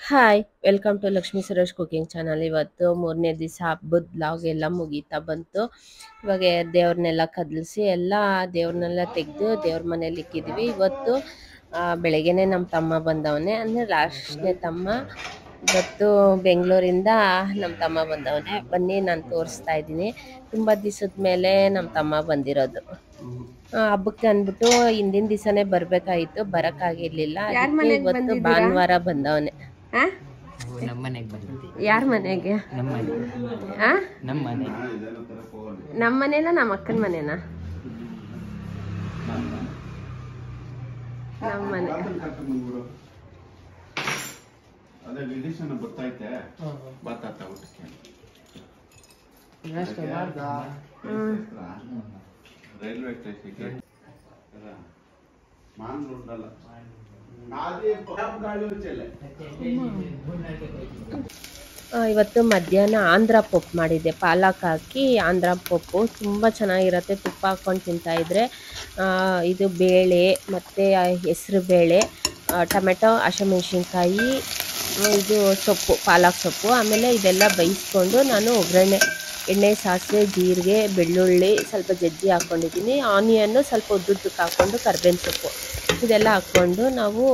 Hi welcome to Lakshmi Suresh cooking channel ಇವತ್ತು ಮೂರನೇ ದಿವಸ ಹಬ್ಬದ ಬ್ಲಾಗ್ ಎಲ್ಲ ಮುಗೀತಾ ಬಂತು. ಇವಾಗ ದೇವ್ರನ್ನೆಲ್ಲ ಕದಲಿಸಿ ಎಲ್ಲ ದೇವ್ರನ್ನೆಲ್ಲ ತೆಗೆದು ದೇವ್ರ ಮನೇಲಿ ಇಕ್ಕಿದ್ವಿ. ಇವತ್ತು ಬೆಳಗ್ಗೆನೆ ನಮ್ಮ ತಮ್ಮ ಬಂದವನೇ. ಅಂದರೆ ಲಾಸ್ಟ್ನೇ ತಮ್ಮ. ಇವತ್ತು ಬೆಂಗಳೂರಿಂದ ನಮ್ಮ ತಮ್ಮ ಬಂದವನೇ. ಬನ್ನಿ, ನಾನು ತೋರಿಸ್ತಾ ಇದ್ದೀನಿ. ತುಂಬ ದಿವಸದ ಮೇಲೆ ನಮ್ಮ ತಮ್ಮ ಬಂದಿರೋದು. ಹಬ್ಬಕ್ಕೆ ಅಂದ್ಬಿಟ್ಟು ಹಿಂದಿನ ದಿವಸನೇ ಬರ್ಬೇಕಾಯ್ತು ಬರಕ್ಕಾಗಿರ್ಲಿಲ್ಲ. ಇವತ್ತು ಬಂದಿದ್ದೀರಾ? ಭಾನುವಾರ ಬಂದವನೇ. ಯಾರ ನಮ್ಮ ಮನೆಗೆ ಬಂದಿದ್ದೆ ಯಾರ್ ಮನೆಗೆ? ನಮ್ಮ ಮನೇನ ನಮ್ಮ ಅಕ್ಕನ ಮನೇನ? ನಮ್ಮ ಮನೆ. ರೈಲ್ವೆ ಸ್ಟೇಷನ್ಗೆ. ಮಾನ್ ರೋಡ್ ಅಲ್ಲ ಇವತ್ತು ಮಧ್ಯಾಹ್ನ ಆಂಧ್ರ ಪೊಪ್ಪು ಮಾಡಿದ್ದೆ. ಪಾಲಕ್ ಹಾಕಿ ಆಂಧ್ರ ಪೊಪ್ಪು ತುಂಬ ಚೆನ್ನಾಗಿರುತ್ತೆ. ತುಪ್ಪ ಹಾಕ್ಕೊಂಡು ತಿಂತಾಯಿದ್ರೆ ಇದು ಬೇಳೆ ಮತ್ತು ಹೆಸ್ರು ಬೇಳೆ ಟೊಮೆಟೊ ಹಸಿಮೆಣ್ಸಿನ್ಕಾಯಿ ಇದು ಸೊಪ್ಪು ಪಾಲಕ್ ಸೊಪ್ಪು. ಆಮೇಲೆ ಇದೆಲ್ಲ ಬೇಯಿಸ್ಕೊಂಡು ನಾನು ಒಗ್ಗರಣೆ ಎಣ್ಣೆ, ಸಾಸಿವೆ, ಜೀರಿಗೆ, ಬೆಳ್ಳುಳ್ಳಿ ಸ್ವಲ್ಪ ಜಜ್ಜಿ ಹಾಕ್ಕೊಂಡಿದ್ದೀನಿ ಆನಿಯನ್ನು ಸ್ವಲ್ಪ ಉದ್ದುದ್ದಕ್ಕೆ ಹಾಕ್ಕೊಂಡು ಕರ್ಬೇವಿನ ಸೊಪ್ಪು ಇದೆಲ್ಲ ಹಾಕ್ಕೊಂಡು ನಾವು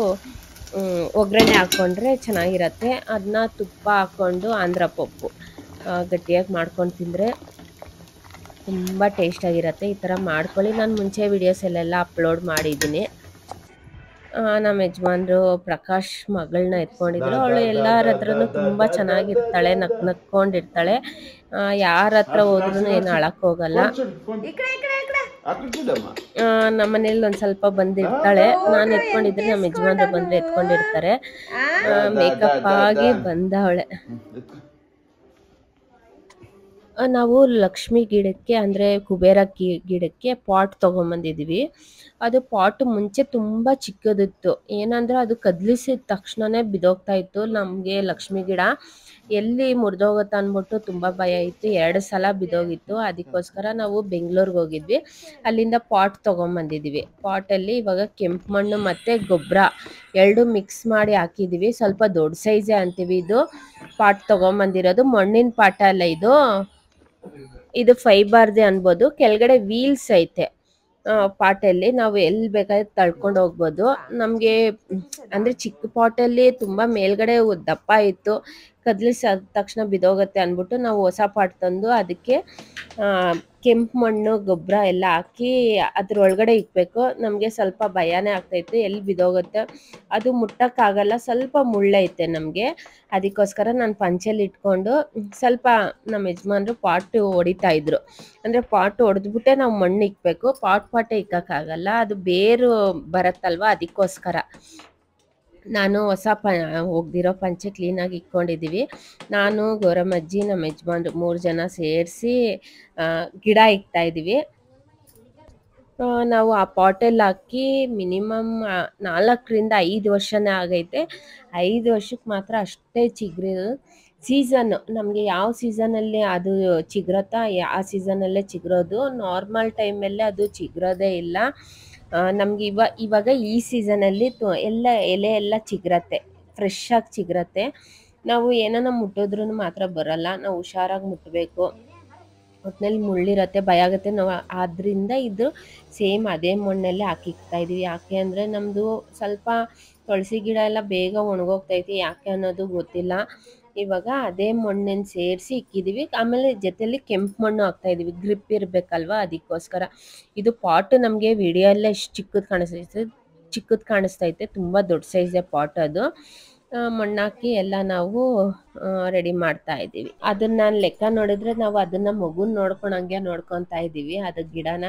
ಒಗ್ಗರಣೆ ಹಾಕ್ಕೊಂಡ್ರೆ ಚೆನ್ನಾಗಿರತ್ತೆ. ಅದನ್ನ ತುಪ್ಪ ಹಾಕ್ಕೊಂಡು ಆಂಧ್ರ ಪಪ್ಪು ಗಟ್ಟಿಯಾಗಿ ಮಾಡ್ಕೊಂಡು ತಿಂದರೆ ತುಂಬ ಟೇಸ್ಟಾಗಿರತ್ತೆ. ಈ ಥರ ಮಾಡ್ಕೊಳ್ಳಿ. ನಾನು ಮುಂಚೆ ವೀಡಿಯೋಸಲ್ಲೆಲ್ಲ ಅಪ್ಲೋಡ್ ಮಾಡಿದ್ದೀನಿ. ನಮ್ಮ ಯಜಮಾನ್ರು ಪ್ರಕಾಶ್ ಮಗಳನ್ನ ಎತ್ಕೊಂಡಿದ್ರು. ಅವಳು ಎಲ್ಲರ ಹತ್ರನು ತುಂಬಾ ಚೆನ್ನಾಗಿರ್ತಾಳೆ ನಕ್ ನಕ್ಕೊಂಡಿರ್ತಾಳೆ. ಯಾರ ಹತ್ರ ಹೋದ್ರು ಏನು ಅಳಕ್ ಹೋಗಲ್ಲ ನಮ್ಮ ಮನೇಲಿ ಒಂದು ಸ್ವಲ್ಪ ಬಂದಿರ್ತಾಳೆ. ನಾನು ಎತ್ಕೊಂಡಿದ್ರೆ ನಮ್ಮ ಯಜಮಾನ್ರು ಬಂದರೆ ಎತ್ಕೊಂಡಿರ್ತಾರೆ. ಮೇಕಪ್ ಆಗಿ ಬಂದವಳೆ. ನಾವು ಲಕ್ಷ್ಮಿ ಗಿಡಕ್ಕೆ ಅಂದರೆ ಕುಬೇರ ಕಿ- ಗಿಡಕ್ಕೆ ಪಾಟ್ ತೊಗೊಂಬಂದಿದ್ವಿ. ಅದು ಪಾಟ್ ಮುಂಚೆ ತುಂಬ ಚಿಕ್ಕದಿತ್ತು. ಏನಂದ್ರೆ ಅದು ಕದಲಿಸಿದ ತಕ್ಷಣನೇ ಬಿದೋಗ್ತಾ ಇತ್ತು. ನಮಗೆ ಲಕ್ಷ್ಮಿ ಗಿಡ ಎಲ್ಲಿ ಮುರಿದೋಗುತ್ತೆ ಅಂದ್ಬಿಟ್ಟು ತುಂಬ ಭಯ ಇತ್ತು. ಎರಡು ಸಲ ಬಿದೋಗಿತ್ತು ಅದಕ್ಕೋಸ್ಕರ ನಾವು ಬೆಂಗಳೂರಿಗೆ ಹೋಗಿದ್ವಿ. ಅಲ್ಲಿಂದ ಪಾಟ್ ತೊಗೊಂಬಂದಿದ್ವಿ. ಪಾಟಲ್ಲಿ ಇವಾಗ ಕೆಂಪು ಮಣ್ಣು ಮತ್ತು ಗೊಬ್ಬರ ಎರಡು ಮಿಕ್ಸ್ ಮಾಡಿ ಹಾಕಿದ್ವಿ. ಸ್ವಲ್ಪ ದೊಡ್ಡ ಸೈಜೇ ಅಂತೀವಿ ಇದು. ಪಾಟ್ ತೊಗೊಂಬಂದಿರೋದು. ಮಣ್ಣಿನ ಪಾಟ ಅಲ್ಲ ಇದು. ಇದು ಫೈಬರ್ದೆ ಅನ್ಬೋದು. ಕೆಳಗಡೆ ವೀಲ್ಸ್ ಐತೆ. ಪಾಟಲ್ಲಿ ನಾವು ಎಲ್ಲಿ ಬೇಕಾದ್ರೆ ತಳ್ಕೊಂಡು ಹೋಗ್ಬೋದು. ನಮಗೆ, ಅಂದರೆ ಚಿಕ್ಕ ಪಾಟಲ್ಲಿ ತುಂಬ ಮೇಲ್ಗಡೆ ದಪ್ಪ ಇತ್ತು. ಕದ್ಲಿಸಾದ ತಕ್ಷಣ ಬಿದೋಗತ್ತೆ ಅಂದ್ಬಿಟ್ಟು ನಾವು ಹೊಸ ಪಾಟ್ ತಂದು ಅದಕ್ಕೆ ಕೆಂಪು ಮಣ್ಣು ಗೊಬ್ಬರ ಎಲ್ಲ ಹಾಕಿ ಅದ್ರೊಳಗಡೆ ಇಕ್ಬೇಕು. ನಮಗೆ ಸ್ವಲ್ಪ ಭಯನೇ ಆಗ್ತೈತೆ. ಎಲ್ಲಿ ಬಿದೋಗುತ್ತೆ? ಅದು ಮುಟ್ಟಕ್ಕಾಗಲ್ಲ. ಸ್ವಲ್ಪ ಮುಳ್ಳೈತೆ ನಮಗೆ. ಅದಕ್ಕೋಸ್ಕರ ನಾನು ಪಂಚೆಲಿ ಇಟ್ಕೊಂಡು ಸ್ವಲ್ಪ ನಮ್ಮ ಯಜಮಾನ್ರು ಪಾಟು ಹೊಡಿತಾ ಇದ್ರು. ಅಂದರೆ ಪಾಟು ಹೊಡೆದ್ಬಿಟ್ಟೆ ನಾವು ಮಣ್ಣು ಇಕ್ಬೇಕು. ಪಾಟ್ ಪಾಟೆ ಇಕ್ಕೋಕ್ಕಾಗಲ್ಲ ಅದು ಬೇರು ಬರುತ್ತಲ್ವ? ಅದಕ್ಕೋಸ್ಕರ. ನಾನು ಹೊಸ ಪ, ಹೋಗ್ದಿರೋ ಪಂಚೆ ಕ್ಲೀನಾಗಿ ಇಟ್ಕೊಂಡಿದ್ದೀವಿ. ನಾನು ಗೌರಮ್ಮಜ್ಜಿ ನಮ್ಮ ಯಜಮಾನ್ರು ಮೂರು ಜನ ಸೇರಿಸಿ ಗಿಡ ಇಕ್ತಾ ಇದ್ದೀವಿ. ನಾವು ಆ ಪಾಟಲ್ಲಿ ಹಾಕಿ ಮಿನಿಮಮ್ ನಾಲ್ಕರಿಂದ ಐದು ವರ್ಷನೇ ಆಗೈತೆ. ಐದು ವರ್ಷಕ್ಕೆ ಮಾತ್ರ ಅಷ್ಟೇ ಚಿಗ್ರಿ ಸೀಸನ್ನು ನಮಗೆ ಯಾವ ಸೀಸನಲ್ಲಿ ಅದು ಚಿಗ್ರತ್ತಾ, ಆ ಸೀಸನಲ್ಲೇ ಚಿಗ್ರೋದು. ನಾರ್ಮಲ್ ಟೈಮಲ್ಲೇ ಅದು ಚಿಗ್ರೋದೇ ಇಲ್ಲ. ನಮ್ಗೆ ಇವ, ಇವಾಗ ಈ ಸೀಸನಲ್ಲಿ ಎಲ್ಲ ಎಲೆ ಎಲ್ಲ ಚಿಗ್ರತ್ತೆ ಫ್ರೆಶ್ ಆಗಿ ಚಿಗ್ರತ್ತೆ. ನಾವು ಏನನ್ನ ಮುಟ್ಟೋದ್ರೂ ಮಾತ್ರ ಬರಲ್ಲ, ನಾವು ಹುಷಾರಾಗಿ ಮುಟ್ಟಬೇಕು ಒಟ್ಟಿನಲ್ಲಿ ಮುಳ್ಳಿರತ್ತೆ, ಭಯ ಆಗುತ್ತೆ. ನಾವು ಆದ್ದರಿಂದ ಇದು ಸೇಮ್ ಅದೇ ಮಣ್ಣಲ್ಲೇ ಹಾಕಿಕ್ತಾ ಇದೀವಿ. ಯಾಕೆ ಅಂದರೆ ನಮ್ಮದು ಸ್ವಲ್ಪ ತುಳಸಿ ಗಿಡ ಎಲ್ಲ ಬೇಗ ಒಣಗೋಗ್ತೈತಿ. ಯಾಕೆ ಅನ್ನೋದು ಗೊತ್ತಿಲ್ಲ. ಇವಾಗ ಅದೇ ಮಣ್ಣನ್ನು ಸೇರಿಸಿ ಇಕ್ಕಿದ್ದೀವಿ ಆಮೇಲೆ ಜೊತೆಲಿ ಕೆಂಪು ಮಣ್ಣು ಹಾಕ್ತಾ ಇದ್ದೀವಿ ಗ್ರಿಪ್ ಇರಬೇಕಲ್ವಾ ಅದಕ್ಕೋಸ್ಕರ. ಇದು ಪಾಟ್ ನಮಗೆ ವಿಡಿಯೋ ವಿಡಿಯೋಲ್ಲೇ ಇಷ್ಟು ಚಿಕ್ಕದು ಕಾಣಿಸ್ತೈತೆ. ಚಿಕ್ಕದು ಕಾಣಿಸ್ತೈತೆ. ತುಂಬ ದೊಡ್ಡ ಸೈಜೇ ಪಾಟ್ ಅದು. ಮಣ್ಣಾಕಿ ಎಲ್ಲ ನಾವು ರೆಡಿ ಮಾಡ್ತಾ ಇದ್ದೀವಿ ಅದನ್ನ ಲೆಕ್ಕ ನೋಡಿದ್ರೆ ನಾವು ಅದನ್ನ ಮಗುನ ನೋಡ್ಕೊಳಂಗೆ ನೋಡ್ಕೊತಾ ಇದ್ದೀವಿ ಅದು ಗಿಡನ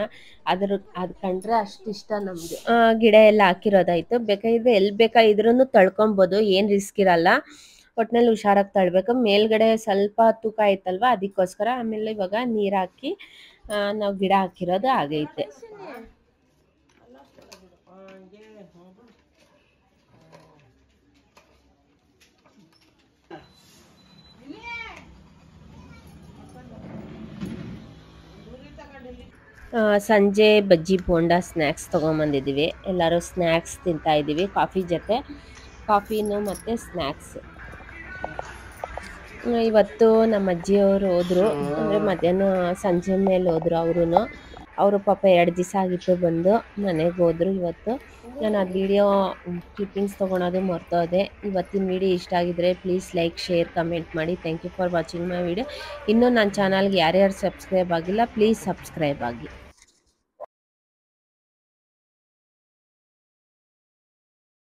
ಅದ್ರ, ಅದು ಕಂಡ್ರೆ ಅಷ್ಟಿಷ್ಟ ನಮಗೆ. ಗಿಡ ಎಲ್ಲ ಹಾಕಿರೋದಾಯ್ತು. ಬೇಕಾಗಿದ್ರೆ ಎಲ್ಲಿ ಬೇಕಾಗಿದ್ರೂ ತಳ್ಕೊಬೋದು. ಏನು ರಿಸ್ಕ್ ಇರಲ್ಲ. ಒಟ್ನಲ್ಲಿ ಹುಷಾರಾಗಿ ತಳ್ಬೇಕು. ಮೇಲ್ಗಡೆ ಸ್ವಲ್ಪ ತೂಕ ಐತಲ್ವ, ಅದಕ್ಕೋಸ್ಕರ ಆಮೇಲೆ ಇವಾಗ ನೀರು ಹಾಕಿ ನಾವು ಗಿಡ ಹಾಕಿರೋದು ಆಗೈತೆ ಸಂಜೆ ಬಜ್ಜಿ ಬೋಂಡ ಸ್ನ್ಯಾಕ್ಸ್ ತೊಗೊಂಬಂದಿದ್ದೀವಿ ಎಲ್ಲರೂ ಸ್ನ್ಯಾಕ್ಸ್ ತಿಂತಾ ಇದ್ದೀವಿ ಕಾಫಿ ಜೊತೆ, ಕಾಫಿನು ಮತ್ತು ಸ್ನ್ಯಾಕ್ಸ್ ಇವತ್ತು ನಮ್ಮ ಅಜ್ಜಿಯವರು ಹೋದ್ರು. ಅಂದ್ರೆ ಮಧ್ಯಾಹ್ನ ಸಂಜೆ ಮೇಲೆ ಹೋದ್ರು ಅವರು ಅವರು ಪಾಪ ಎರಡು ದಿವಸ ಆಗಿತ್ತು ಬಂದು ಮನೆಗೆ ಹೋದ್ರು ಇವತ್ತು. ನಾನು ಅದು ವಿಡಿಯೋ ಕ್ಲಿಪ್ಪಿಂಗ್ಸ್ ತೊಗೊಳೋದು ಮರ್ತೋದೆ ಇವತ್ತಿನ ವಿಡಿಯೋ ಇಷ್ಟ ಆಗಿದ್ರೆ ಪ್ಲೀಸ್ ಲೈಕ್ ಶೇರ್ ಕಮೆಂಟ್ ಮಾಡಿ. Thank you for watching my video ಇನ್ನೂ ನನ್ನ ಚಾನಲ್ಗೆ ಯಾರ್ಯಾರು ಸಬ್ಸ್ಕ್ರೈಬ್ ಆಗಿಲ್ಲ ಪ್ಲೀಸ್ ಸಬ್ಸ್ಕ್ರೈಬ್ ಆಗಿ.